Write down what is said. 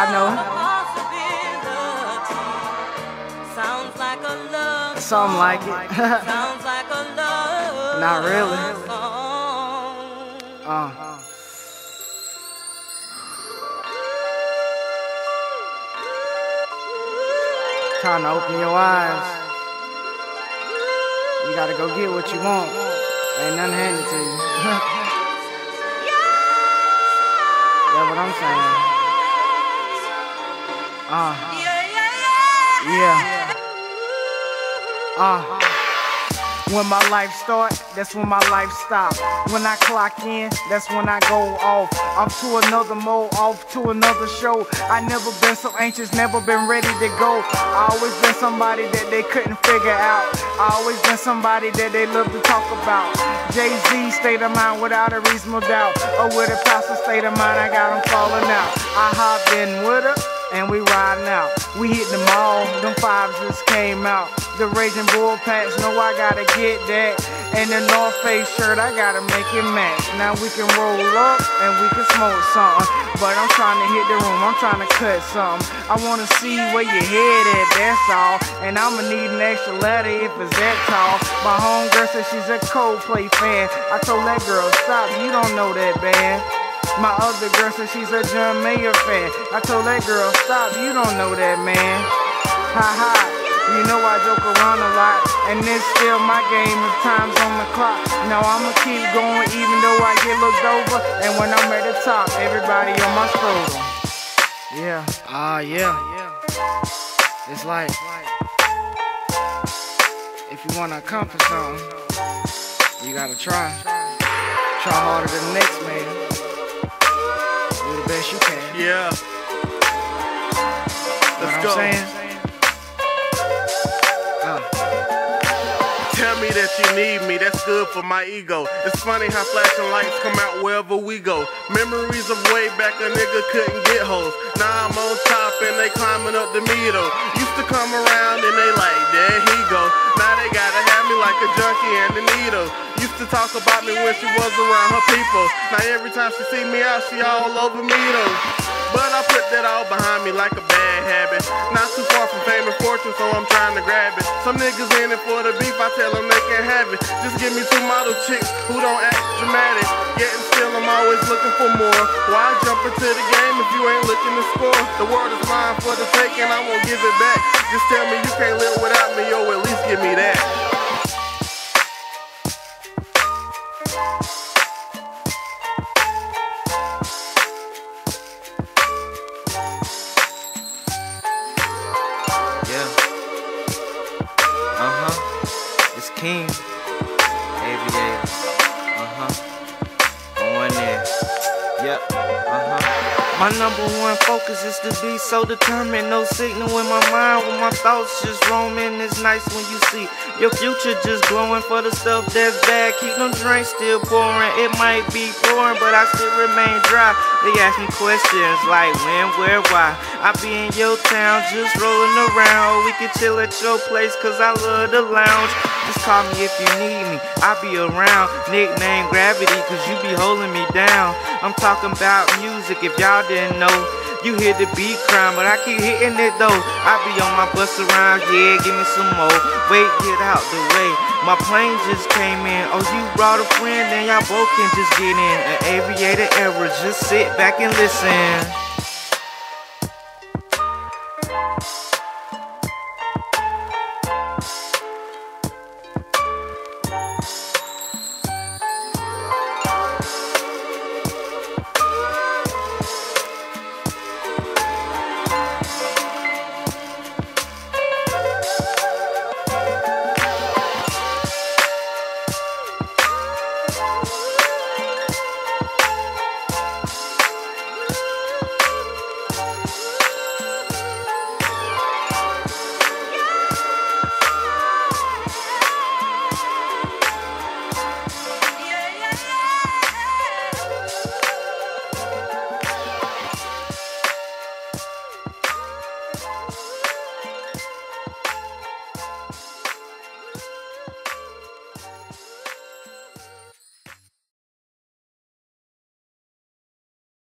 I know. Sounds like a love Something like it. Sounds like a love Not really. Uh. Time to open your eyes. You gotta go get what you want. Ain't nothing handed to you. That's what I'm saying. Uh, Yeah. Uh. When my life start, that's when my life stop. When I clock in, that's when I go off. Off to another mode, off to another show. I never been so anxious, never been ready to go. I always been somebody that they couldn't figure out. I always been somebody that they love to talk about. Jay Z state of mind without a reasonable doubt. Or with a pastor state of mind, I got them falling out. I hopped in with her and we riding out. We hit the mall, them fives just came out. The Raging Bull pants, know I gotta get that. And the North Face shirt, I gotta make it match. Now we can roll up and we can smoke something. But I'm trying to hit the room, I'm trying to cut something. I wanna see where your head at, that's all. And I'ma need an extra letter if it's that tall. My homegirl said she's a Coldplay fan. I told that girl, stop, you don't know that band. My other girl said she's a John Mayer fan. I told that girl, stop, you don't know that man. Ha ha, you know I joke around a lot. And this still my game if time's on the clock. Now I'ma keep going even though I get looked over. And when I'm at the top, everybody on my scrotum. Yeah, ah, yeah. Yeah. It's like, if you wanna accomplish something, you gotta try. Try harder than the next man. Yeah. Let's what go. I'm saying? Tell me that you need me, that's good for my ego. It's funny how flashing lights come out wherever we go. Memories of way back a nigga couldn't get hoes. Now I'm on top and they climbing up the middle. Used to come around and they like, there he go. Now they gotta have me like a junkie and a needle. Used to talk about me when she was around her people. Now every time she see me out, she all over me though. But I put that all behind me like a bad habit. Not too far from fame and fortune, so I'm trying to grab it. Some niggas in it for the beef, I tell them they can't have it. Just give me two model chicks who don't act dramatic. And still, I'm always looking for more. Why jump into the game if you ain't looking to score? The world is mine for the taking, I won't give it back. Just tell me you can't live without me, yo, at least give me that. Yeah. Uh huh. It's King. My number one focus is to be so determined. No signal in my mind when my thoughts just roaming. It's nice when you see your future just glowing for the stuff that's bad. Keep them drinks still pouring. It might be pouring, but I still remain dry. They ask me questions like when, where, why. I be in your town just rolling around. Oh, we can chill at your place cause I love the lounge. Just call me if you need me. I be around. Nickname Gravity cause you be holding me down. I'm talking about music if y'all didn't know. You hear the beat crying, but I keep hitting it though. I be on my bus around, yeah, give me some more. Wait, get out the way. My plane just came in. Oh, you brought a friend, then y'all both can just get in. An aviator error, just sit back and listen.